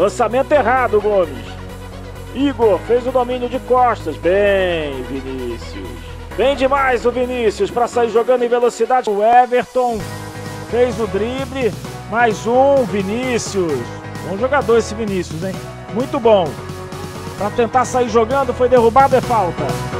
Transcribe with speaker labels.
Speaker 1: Lançamento errado, Gomes. Igor fez o domínio de costas. Bem, Vinícius. Bem demais o Vinícius para sair jogando em velocidade. O Everton fez o drible. Mais um, Vinícius. Bom jogador esse Vinícius, hein? Muito bom. Para tentar sair jogando, foi derrubado, é falta.